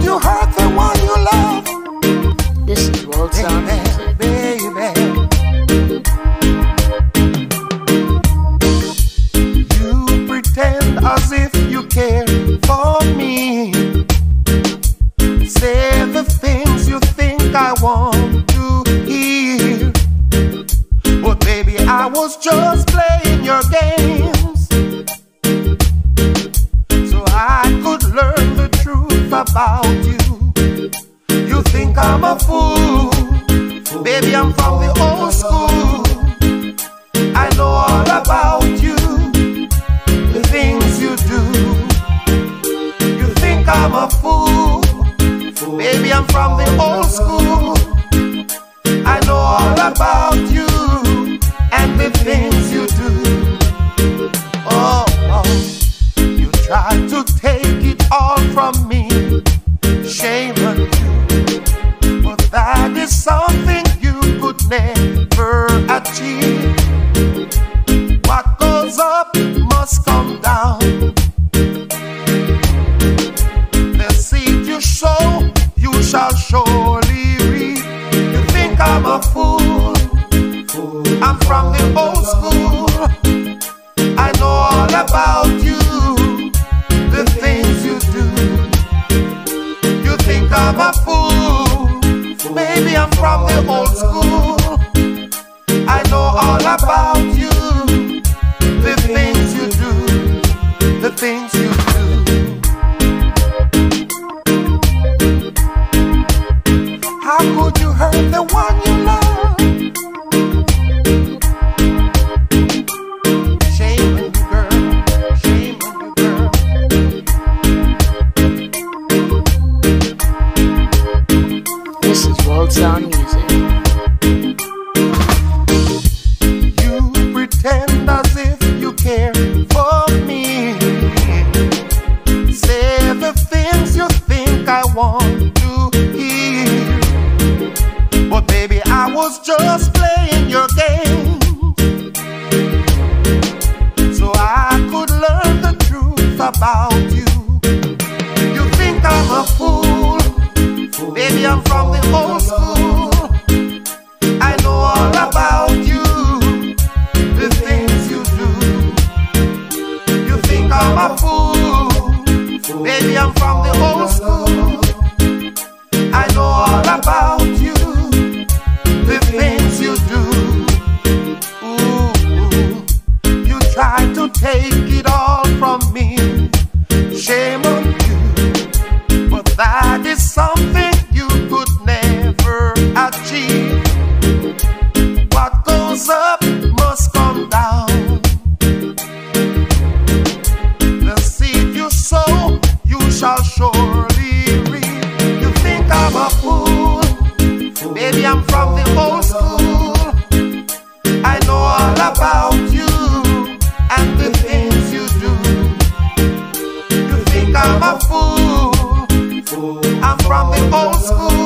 you hurt the one you love? This is World Sound Music. baby. You pretend as if you care for me. Say the things you think I want to hear. But baby, I was just about you. You think I'm a fool. Baby, I'm from the old school. I know all about you, the things you do. You think I'm a fool. Baby, I'm from the old school. I know all about you me. Shame on you. But that is something you could never achieve. What goes up must come down. The seed you sow, you shall surely reap. You think I'm a fool? I'm from the old school. I'm a fool? Maybe I'm from the old school. I know all about you, the things you do, the things you do. How could you hurt the one you Sound Music. You pretend as if you care for me. Say the things you think I want to hear. But baby, I was just playing your game. So I could learn the truth about I'm a fool, baby. I'm from the old school. I'm a fool? I'm from the old school.